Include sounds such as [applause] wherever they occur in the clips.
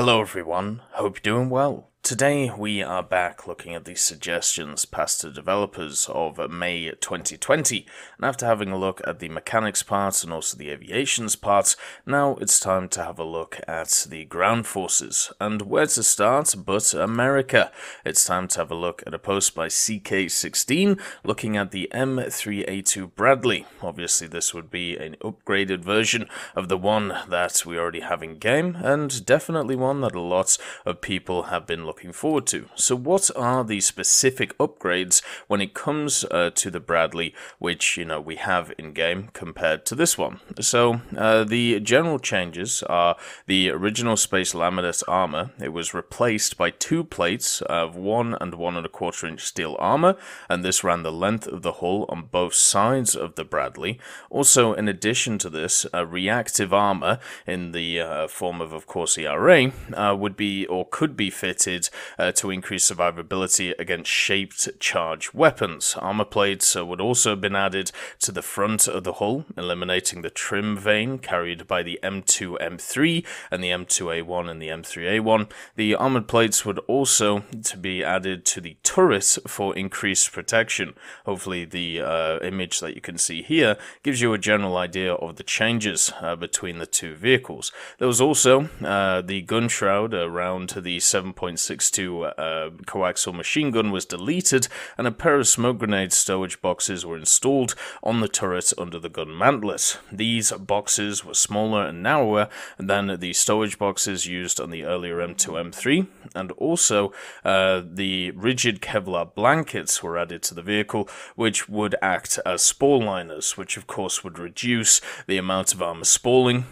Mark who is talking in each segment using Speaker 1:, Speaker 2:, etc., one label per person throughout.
Speaker 1: Hello everyone, hope you're doing well. Today we are back looking at the suggestions passed to developers of May 2020, and after having a look at the mechanics parts and also the aviations parts, now it's time to have a look at the ground forces. And where to start but America? It's time to have a look at a post by CK16 looking at the M3A2 Bradley. Obviously this would be an upgraded version of the one that we already have in game, and definitely one that a lot of people have been looking forward to. So, what are the specific upgrades when it comes uh, to the Bradley, which you know we have in game compared to this one? So, uh, the general changes are the original Space Laminate armor. It was replaced by two plates of one and one and a quarter inch steel armor, and this ran the length of the hull on both sides of the Bradley. Also, in addition to this, a reactive armor in the uh, form of, of course, ERA uh, would be or could be fitted uh, to increase survivability against shaped charge weapons. Armor plates uh, would also have been added to the front of the hull, eliminating the trim vane carried by the M2M3 and the M2A1 and the M3A1. The armored plates would also to be added to the turret for increased protection. Hopefully, the uh, image that you can see here gives you a general idea of the changes uh, between the two vehicles. There was also uh, the gun shroud around the 7.6 6.62 uh, coaxial machine gun was deleted, and a pair of smoke grenade stowage boxes were installed on the turret under the gun mantlet. These boxes were smaller and narrower than the stowage boxes used on the earlier M2 M3, and also uh, the rigid Kevlar blankets were added to the vehicle, which would act as spall liners, which of course would reduce the amount of armor spalling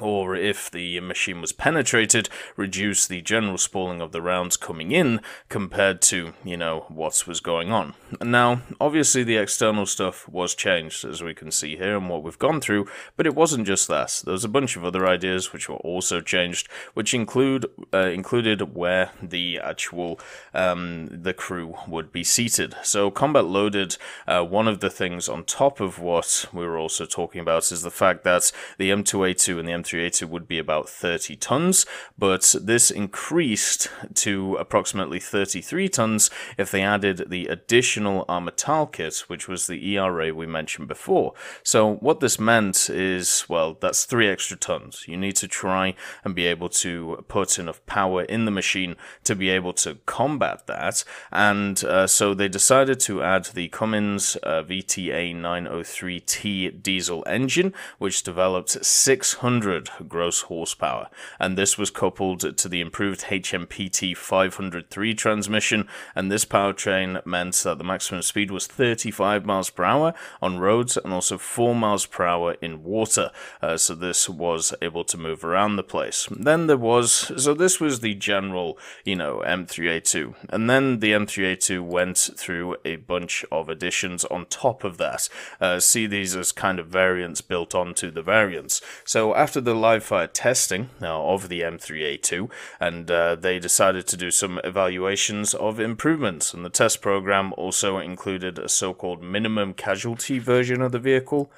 Speaker 1: or if the machine was penetrated, reduce the general spalling of the rounds coming in compared to, you know, what was going on. Now, obviously the external stuff was changed, as we can see here and what we've gone through, but it wasn't just that. There was a bunch of other ideas which were also changed, which include uh, included where the actual um, the crew would be seated. So combat loaded, uh, one of the things on top of what we were also talking about is the fact that the M2A2 and the M 380 would be about 30 tons, but this increased to approximately 33 tons if they added the additional Armital kit, which was the ERA we mentioned before. So what this meant is, well, that's three extra tons. You need to try and be able to put enough power in the machine to be able to combat that, and uh, so they decided to add the Cummins uh, VTA 903T diesel engine, which developed 600 gross horsepower, and this was coupled to the improved HMPT 503 transmission, and this powertrain meant that the maximum speed was 35 miles per hour on roads and also 4 miles per hour in water, uh, so this was able to move around the place. Then there was, so this was the general, you know, M3A2, and then the M3A2 went through a bunch of additions on top of that. Uh, see these as kind of variants built onto the variants. So after the live fire testing uh, of the M3A2, and uh, they decided to do some evaluations of improvements. And the test program also included a so called minimum casualty version of the vehicle,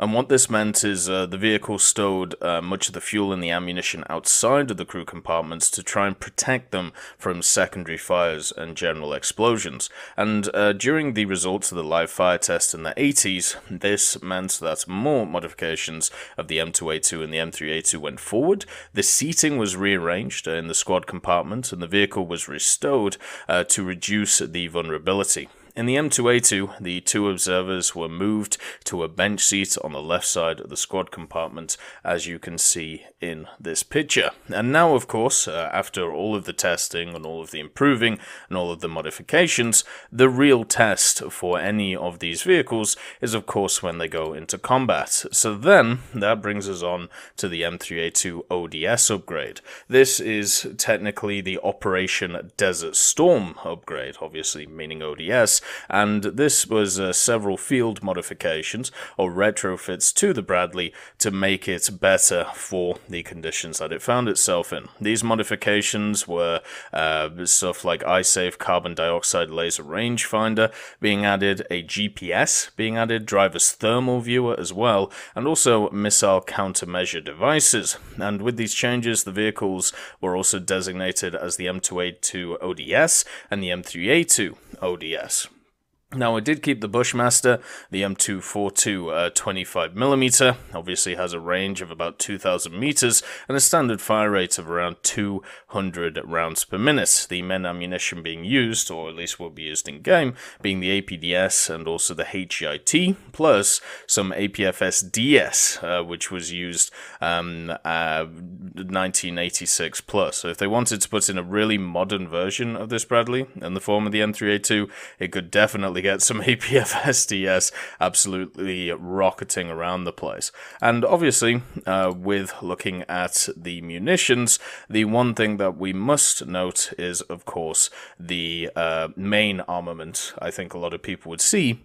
Speaker 1: and what this meant is uh, the vehicle stowed uh, much of the fuel and the ammunition outside of the crew compartments to try and protect them from secondary fires and general explosions. And uh, during the results of the live fire test in the 80s, this meant that more modifications of the M2A2 and the M3A2 went forward. The seating was rearranged in the squad compartment, and the vehicle was restored uh, to reduce the vulnerability. In the M2A2, the two observers were moved to a bench seat on the left side of the squad compartment, as you can see in this picture. And now, of course, uh, after all of the testing and all of the improving and all of the modifications, the real test for any of these vehicles is, of course, when they go into combat. So then, that brings us on to the M3A2 ODS upgrade. This is technically the Operation Desert Storm upgrade, obviously meaning ODS, And this was uh, several field modifications or retrofits to the Bradley to make it better for the conditions that it found itself in. These modifications were uh, stuff like eye-safe carbon dioxide laser rangefinder being added, a GPS being added, driver's thermal viewer as well, and also missile countermeasure devices. And with these changes, the vehicles were also designated as the M2A2 ODS and the M3A2 ODS. Now, I did keep the Bushmaster, the M242 uh, 25mm, obviously has a range of about 2,000 meters and a standard fire rate of around 200 rounds per minute. The main ammunition being used, or at least will be used in game, being the APDS and also the HEIT, plus some APFSDS, uh, which was used um, uh, 1986 plus. So if they wanted to put in a really modern version of this Bradley in the form of the M3A2, it could definitely get some [laughs] APFSDS absolutely rocketing around the place. And obviously, uh, with looking at the munitions, the one thing that we must note is, of course, the uh, main armament I think a lot of people would see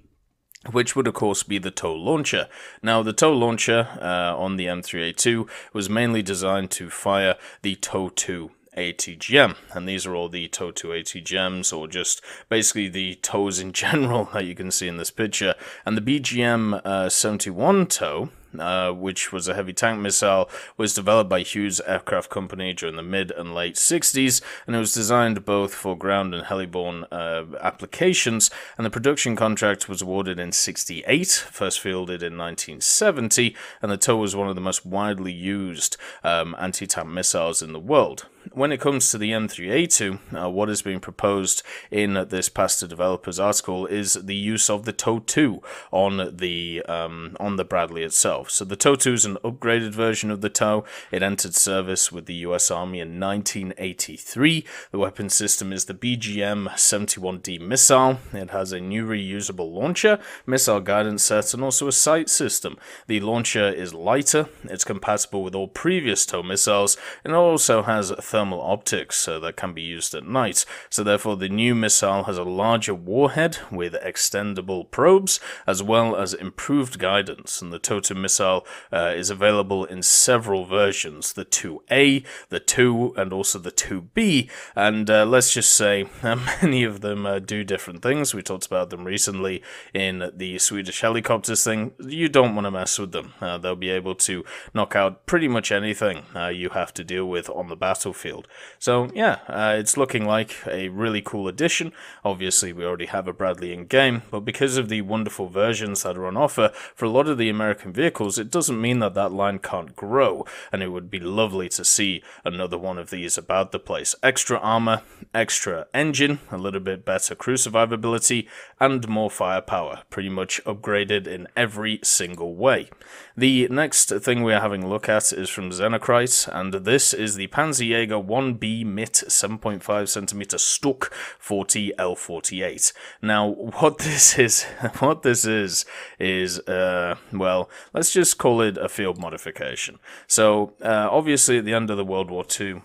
Speaker 1: which would of course be the TOW launcher. Now the TOW launcher uh, on the M3A2 was mainly designed to fire the TOW 2 ATGM. And these are all the TOW 2 ATGMs, or just basically the TOWs in general [laughs] that you can see in this picture. And the BGM uh, 71 TOW uh, which was a heavy tank missile, was developed by Hughes Aircraft Company during the mid and late 60s, and it was designed both for ground and heliborne uh, applications. And the production contract was awarded in 68, first fielded in 1970, and the TOW was one of the most widely used um, anti tank missiles in the world. When it comes to the M3A2, uh, what is being proposed in this Passed to Developers article is the use of the TOW 2 on the um, on the Bradley itself itself. So the TOW-2 is an upgraded version of the TOW. It entered service with the US Army in 1983. The weapon system is the BGM-71D missile. It has a new reusable launcher, missile guidance set, and also a sight system. The launcher is lighter, it's compatible with all previous TOW missiles, and it also has thermal optics so that can be used at night. So therefore the new missile has a larger warhead with extendable probes, as well as improved guidance, and the TOW-2 missile uh, is available in several versions the 2A, the 2, and also the 2B. And uh, let's just say [laughs] many of them uh, do different things. We talked about them recently in the Swedish helicopters thing. You don't want to mess with them. Uh, they'll be able to knock out pretty much anything uh, you have to deal with on the battlefield. So, yeah, it's looking like a really cool addition. Obviously, we already have a Bradley in game, but because of the wonderful versions that are on offer for a lot of the American vehicles, vehicles, it doesn't mean that that line can't grow, and it would be lovely to see another one of these about the place. Extra armor, extra engine, a little bit better crew survivability, and more firepower, pretty much upgraded in every single way. The next thing we're having a look at is from Xenocrite, and this is the Panzerjäger 1B MIT 7.5cm StuK 40 L48. Now, [laughs] what this is, [laughs] what this is, is, uh, well, let's just call it a field modification. So, uh, obviously, at the end of the World War II,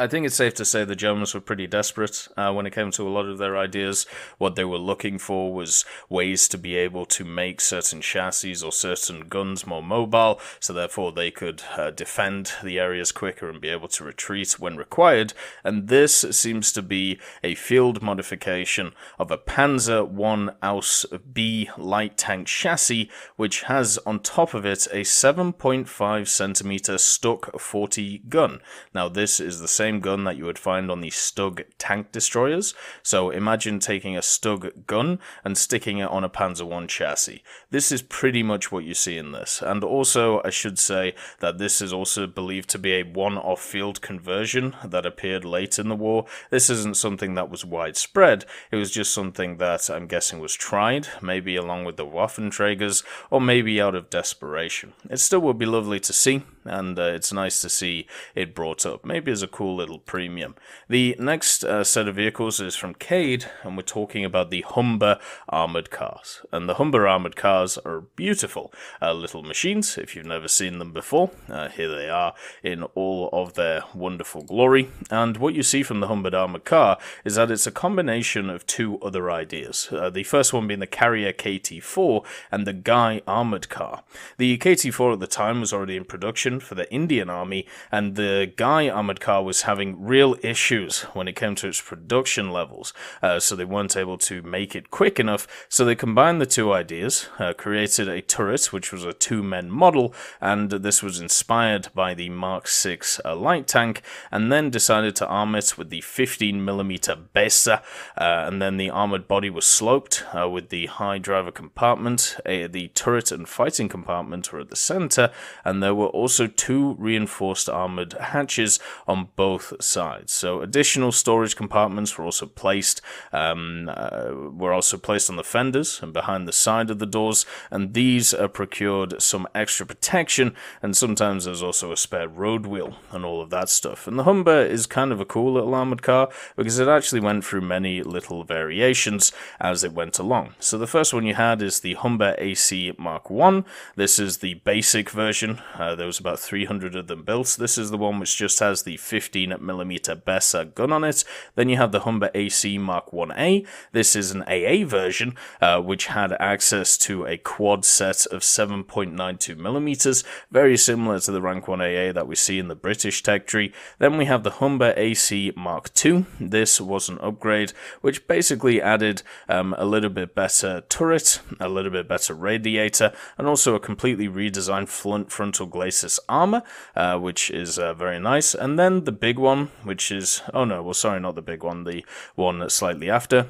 Speaker 1: I think it's safe to say the Germans were pretty desperate uh, when it came to a lot of their ideas. What they were looking for was ways to be able to make certain chassis or certain guns more mobile, so therefore they could uh, defend the areas quicker and be able to retreat when required. And this seems to be a field modification of a Panzer 1 Aus B light tank chassis, which has on top of it a 7.5 centimeter StuK 40 gun. Now, this is the same same gun that you would find on the Stug tank destroyers. So imagine taking a Stug gun and sticking it on a Panzer 1 chassis. This is pretty much what you see in this. And also, I should say that this is also believed to be a one-off field conversion that appeared late in the war. This isn't something that was widespread. It was just something that I'm guessing was tried, maybe along with the Waffenträgers, or maybe out of desperation. It still would be lovely to see, and uh, it's nice to see it brought up. Maybe as a cool little premium. The next uh, set of vehicles is from Cade, and we're talking about the Humber armored cars. And the Humber armored cars are beautiful uh, little machines. If you've never seen them before, uh, here they are in all of their wonderful glory. And what you see from the Humber armored car is that it's a combination of two other ideas. Uh, the first one being the Karrier KT4 and the Guy armored car. The KT4 at the time was already in production for the Indian Army, and the Guy armored car was having real issues when it came to its production levels, uh, so they weren't able to make it quick enough. So they combined the two ideas, uh, created a turret, which was a two men model, and this was inspired by the Mark 6 uh, light tank, and then decided to arm it with the 15mm Besa, uh, and then the armored body was sloped uh, with the high driver compartment, the turret and fighting compartment were at the center, and there were also two reinforced armored hatches on both sides. So additional storage compartments were also placed, um, uh, were also placed on the fenders and behind the side of the doors, and these are procured some extra protection, and sometimes there's also a spare road wheel and all of that stuff. And the Humber is kind of a cool little armored car because it actually went through many little variations as it went along. So the first one you had is the Humber AC Mark 1. This is the basic version. Uh, there was about 300 of them built. This is the one which just has the 15mm Besa gun on it. Then you have the Humber AC Mark 1A. This is an AA version, uh, which had access to a quad set of 7.92mm, very similar to the Rank 1 AA that we see in the British tech tree. Then we have the Humber AC Mark II. This was an upgrade, which basically added um, a little bit better turret, a little bit better radiator, and also a completely redesigned front frontal glacis armor, uh, which is uh, very nice. And then the big one, which is oh no, well sorry, not the big one, the one slightly after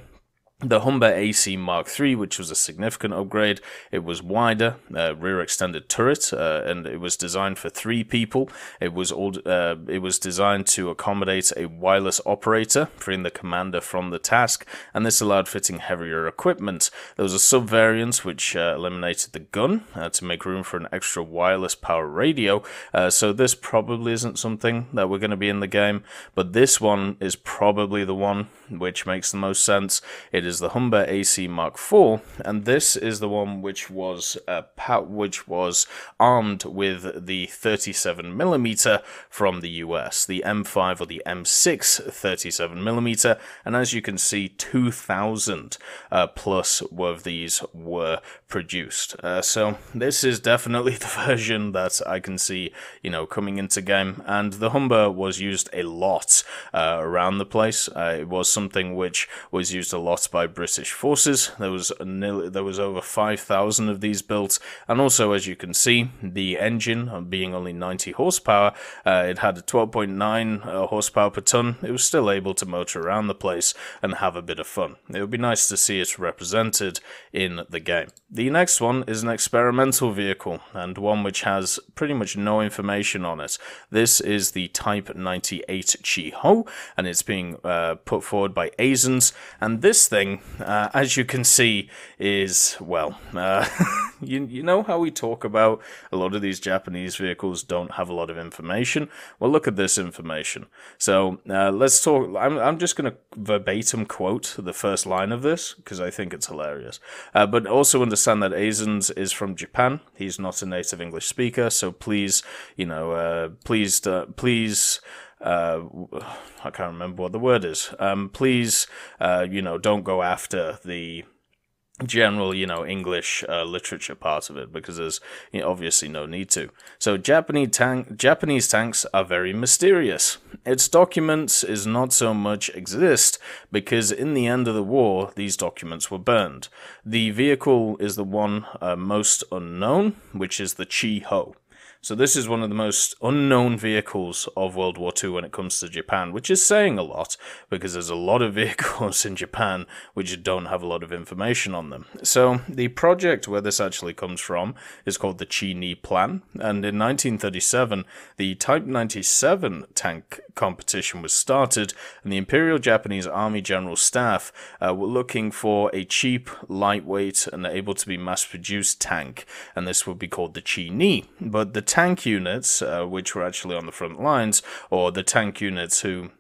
Speaker 1: the Humber AC Mark III, which was a significant upgrade, it was wider, uh, rear extended turret, uh, and it was designed for three people. It was all, uh, it was designed to accommodate a wireless operator, freeing the commander from the task, and this allowed fitting heavier equipment. There was a sub variant which uh, eliminated the gun uh, to make room for an extra wireless power radio. Uh, so this probably isn't something that we're going to be in the game, but this one is probably the one which makes the most sense. It is the Humber AC Mark IV, and this is the one which was uh, which was armed with the 37mm from the US, the M5 or the M6 37mm, and as you can see, 2,000 uh, plus of these were produced. Uh, so this is definitely [laughs] the version that I can see, you know, coming into game, and the Humber was used a lot uh, around the place. Uh, it was something which was used a lot by British forces. There was nearly, there was over 5,000 of these built, and also as you can see, the engine uh, being only 90 horsepower, uh, it had a 12.9 uh, horsepower per ton. It was still able to motor around the place and have a bit of fun. It would be nice to see it represented in the game. The next one is an experimental vehicle and one which has pretty much no information on it. This is the Type 98 Chi Ho, and it's being uh, put forward by Azens. And this thing, uh, as you can see, is well, uh, [laughs] you you know how we talk about a lot of these Japanese vehicles don't have a lot of information. Well, look at this information. So uh, let's talk. I'm I'm just going to verbatim quote the first line of this because I think it's hilarious. Uh, but also understand that Azens is from Japan. He's not a native English speaker, so please, you know, uh, please, uh, please uh, I can't remember what the word is. Um, please, uh, you know, don't go after the general, you know, English uh, literature part of it because there's you know, obviously no need to. So Japanese tank Japanese tanks are very mysterious. Its documents is not so much exist because in the end of the war these documents were burned. The vehicle is the one uh, most unknown, which is the Chi Ho. So this is one of the most unknown vehicles of World War II when it comes to Japan, which is saying a lot because there's a lot of [laughs] vehicles in Japan which don't have a lot of information on them. So the project where this actually comes from is called the Chi-Ni Plan, and in 1937 the Type 97 tank competition was started, and the Imperial Japanese Army General Staff uh, were looking for a cheap, lightweight, and able to be mass-produced tank, and this would be called the Chi-Ni. But the tank units, uh, which were actually on the front lines, or the tank units who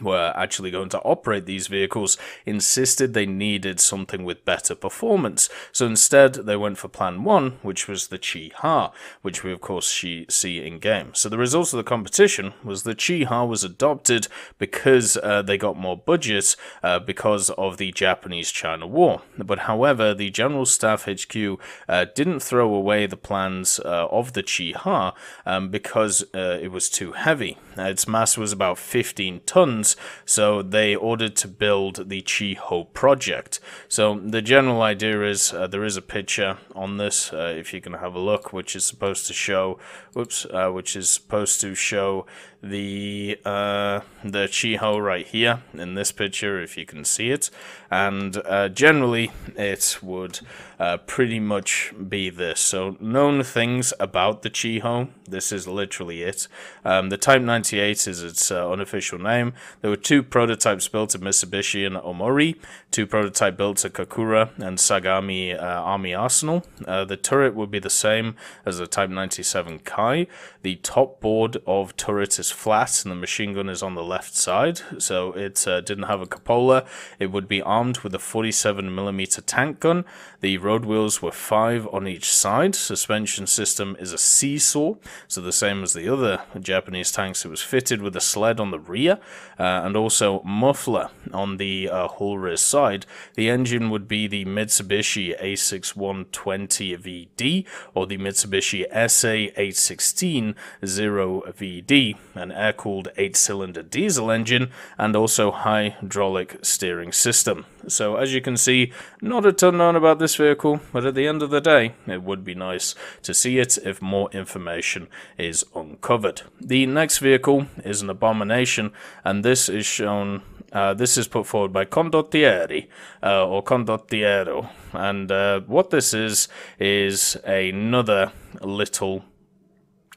Speaker 1: were actually going to operate these vehicles insisted they needed something with better performance. So instead, they went for Plan 1, which was the Chi Ha, which we of course see in game. So the result of the competition was the Chi Ha was adopted because uh, they got more budget uh, because of the Japanese-China War. But however, the General Staff HQ uh, didn't throw away the plans uh, of the Chi Ha um, because uh, it was too heavy. its mass was about 15 tons funds, so they ordered to build the Chi Ho project. So the general idea is uh, there is a picture on this, uh, if you can have a look, which is supposed to show, whoops, uh, which is supposed to show the uh, the Chi-Ho right here in this picture, if you can see it. And uh, generally, it would uh, pretty much be this. So, known things about the Chi-Ho, this is literally it. Um, the Type 98 is its uh, unofficial name. There were two prototypes built at Mitsubishi and Omori, two prototypes built at Kakura and Sagami uh, Army Arsenal. Uh, the turret would be the same as the Type 97 Kai. The top board of turret is flat and the machine gun is on the left side, so it uh, didn't have a cupola. It would be armed with a 47mm tank gun. The road wheels were 5 on each side. Suspension system is a seesaw, so the same as the other Japanese tanks. It was fitted with a sled on the rear uh, and also muffler on the uh, hull rear side. The engine would be the Mitsubishi A6120 VD or the Mitsubishi SA816 0VD, an air-cooled 8-cylinder diesel engine, and also hydraulic steering system. So as you can see, not a ton known about this vehicle, but at the end of the day, it would be nice to see it if more information is uncovered. The next vehicle is an abomination, and this is shown uh, this is put forward by Condottieri, uh, or Condottiero, and uh, what this is, is another little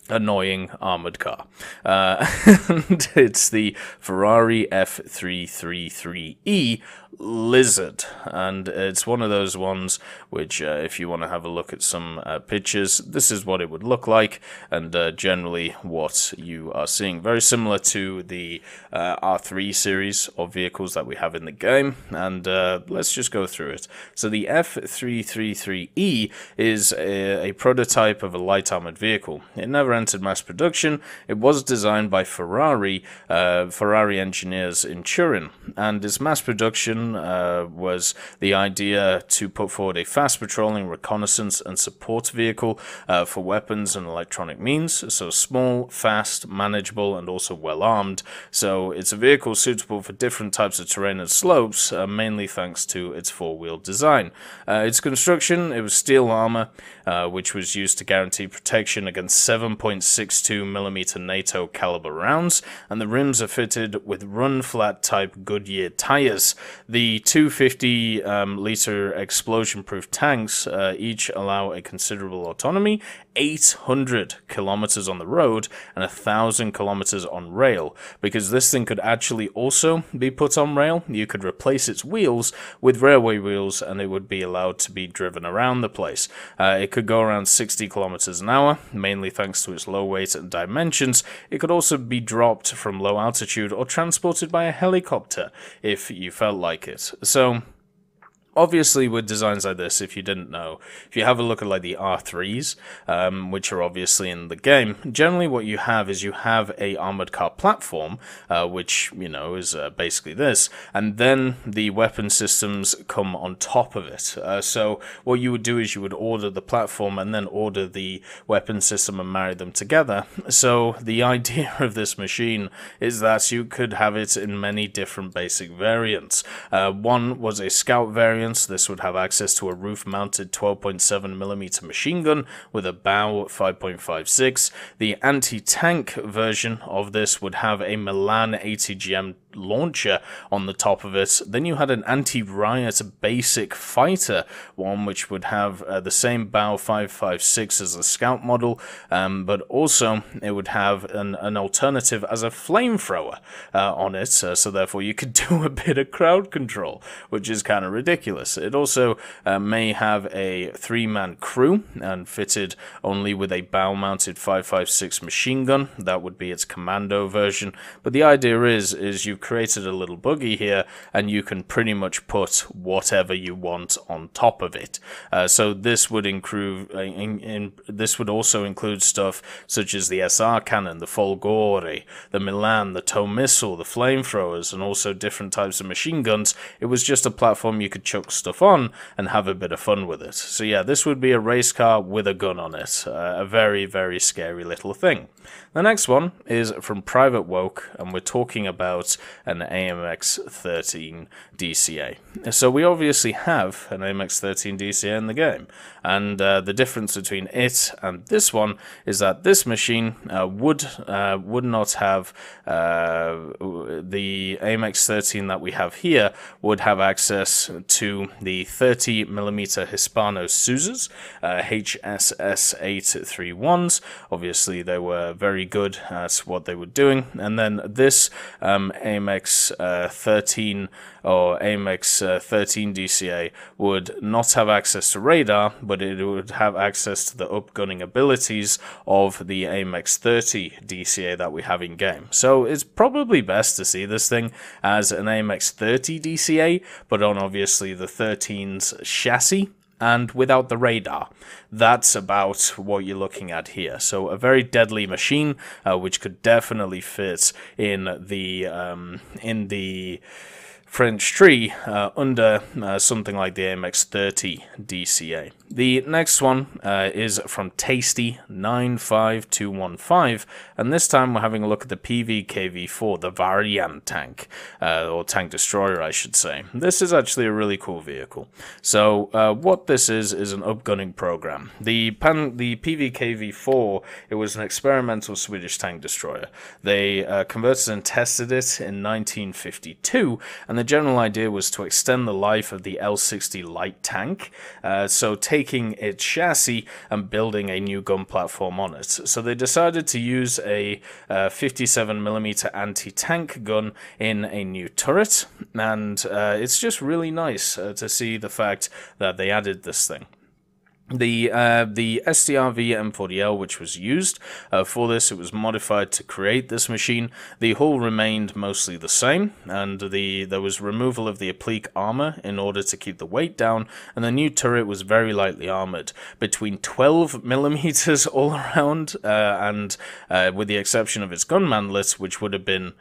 Speaker 1: annoying armored car. Uh, [laughs] and it's the Ferrari F333E Lizard, and it's one of those ones which, uh, if you want to have a look at some uh, pictures, this is what it would look like, and uh, generally what you are seeing. Very similar to the uh, R3 series of vehicles that we have in the game, and uh, let's just go through it. So the F333E is a, a prototype of a light armored vehicle. It never entered mass production. It was designed by Ferrari, uh, Ferrari engineers in Turin, and its mass production uh, was the idea to put forward a fast patrolling, reconnaissance, and support vehicle uh, for weapons and electronic means. So small, fast, manageable, and also well armed. So it's a vehicle suitable for different types of terrain and slopes, uh, mainly thanks to its four wheel design. Uh, its construction, it was steel armor, uh, which was used to guarantee protection against 7.62mm NATO caliber rounds, and the rims are fitted with run flat type Goodyear tires. The 250 um, liter explosion proof tanks uh, each allow a considerable autonomy 800 kilometers on the road and 1,000 kilometers on rail. Because this thing could actually also be put on rail, you could replace its wheels with railway wheels and it would be allowed to be driven around the place. Uh, it could go around 60 kilometers an hour, mainly thanks to its low weight and dimensions. It could also be dropped from low altitude or transported by a helicopter if you felt like it. So, obviously with designs like this, if you didn't know, if you have a look at like the R3s, um, which are obviously in the game, generally what you have is you have a armored car platform, uh, which, you know, is uh, basically this, and then the weapon systems come on top of it. Uh, so what you would do is you would order the platform and then order the weapon system and marry them together. So the [laughs] idea of this machine is that you could have it in many different basic variants. Uh, one was a scout variant, this would have access to a roof-mounted 12.7mm machine gun with a bow 5.56. The anti-tank version of this would have a Milan ATGM launcher on the top of it. Then you had an anti-riot basic fighter, one which would have uh, the same bow 556 as the scout model, um, but also it would have an, an alternative as a flamethrower uh, on it, uh, so therefore you could [laughs] do a bit of crowd control, which is kind of ridiculous. It also uh, may have a three-man crew and fitted only with a bow-mounted 556 machine gun. That would be its commando version. But the idea is, is you've created a little buggy here, and you can pretty much put whatever you want on top of it. Uh, so this would include, uh, in, in, this would also include stuff such as the SR cannon, the Folgore, the Milan, the tow missile, the flamethrowers, and also different types of machine guns. It was just a platform you could chuck stuff on and have a bit of fun with it. So yeah, this would be a race car with a gun on it. Uh, a very, very scary little thing. The next one is from Private Woke, and we're talking about an AMX 13 DCA. So we obviously have an AMX 13 DCA in the game, and uh, the difference between it and this one is that this machine uh, would uh, would not have uh, the AMX 13 that we have here would have access to the 30 millimeter Hispano Suizas HSS 831s. Obviously, they were very good at what they were doing. And then this um, AMX uh, 13 or AMX uh, 13 DCA would not have access to radar, but it would have access to the upgunning abilities of the AMX 30 DCA that we have in game. So it's probably best to see this thing as an AMX 30 DCA, but on obviously the 13's chassis and without the radar. That's about what you're looking at here. So a very deadly machine, uh, which could definitely fit in the um, in the French tree uh, under uh, something like the AMX30 DCA. The next one uh, is from Tasty 95215, and this time we're having a look at the PVKV4, the Variant tank, uh, or tank destroyer, I should say. This is actually a really cool vehicle. So, uh, what this is is an upgunning program. The pan, the PVKV4, it was an experimental Swedish tank destroyer. They uh, converted and tested it in 1952, and the general idea was to extend the life of the L60 light tank. Uh, so, taking its chassis and building a new gun platform on it. So, they decided to use a 57mm uh, anti tank gun in a new turret, and uh, it's just really nice uh, to see the fact that they added this thing. The uh, the STRV M40L, which was used uh, for this, it was modified to create this machine. The hull remained mostly the same, and the there was removal of the applique armor in order to keep the weight down. And the new turret was very lightly armored, between 12 [laughs] millimeters all around, uh, and uh, with the exception of its gun mantlet, which would have been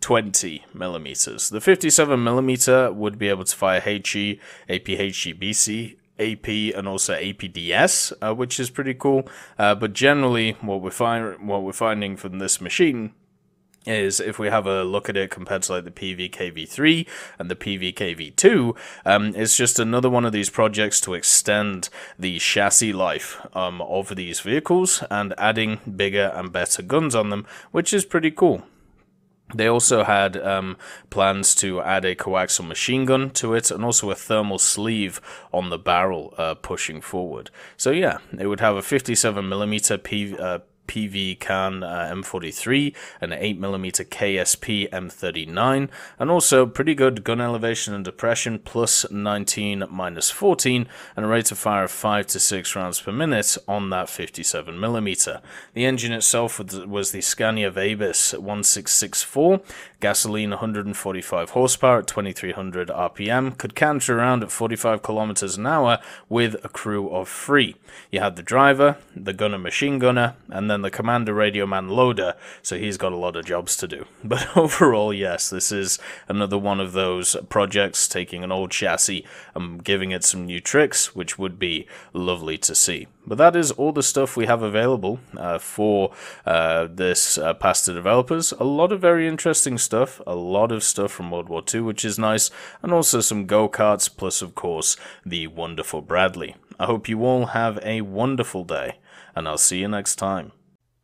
Speaker 1: 20 millimeters. The 57 millimeter would be able to fire HE, APHE, BC, AP and also APDS, uh, which is pretty cool. Uh, but generally, what we're find what we're finding from this machine is if we have a look at it compared to like the PVKV3 and the PVKV2, um, it's just another one of these projects to extend the chassis life um, of these vehicles and adding bigger and better guns on them, which is pretty cool. They also had um, plans to add a coaxial machine gun to it and also a thermal sleeve on the barrel uh, pushing forward. So yeah, it would have a 57mm P, uh, PV Can uh, M43, an 8mm KSP M39, and also pretty good gun elevation and depression, plus 19 minus 14, and a rate of fire of 5 to 6 rounds per minute on that 57mm. The engine itself was the Scania Vabis 1664, gasoline 145 horsepower at 2300 RPM, could canter around at 45 kilometers an hour with a crew of three. You had the driver, the gunner machine gunner, and then the commander radio man loader, so he's got a lot of jobs to do. [laughs] But overall, yes, this is another one of those projects taking an old chassis and giving it some new tricks, which would be lovely to see. But that is all the stuff we have available uh, for uh, this uh, passed to developers. A lot of very interesting stuff, a lot of stuff from World War II, which is nice, and also some go karts, plus, of course, the wonderful Bradley. I hope you all have a wonderful day, and I'll see you next time.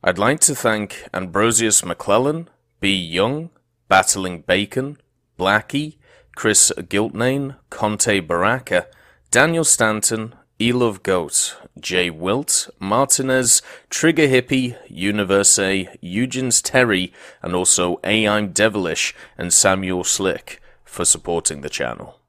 Speaker 1: I'd like to thank Ambrosius McClellan, B. Young, Battling Bacon, Blackie, Chris Giltnane, Conte Baraka, Daniel Stanton, Elove Goat, Jay Wilt, Martinez, Trigger Hippie, Universe, Eugens Terry, and also A I'm Devilish and Samuel Slick for supporting the channel.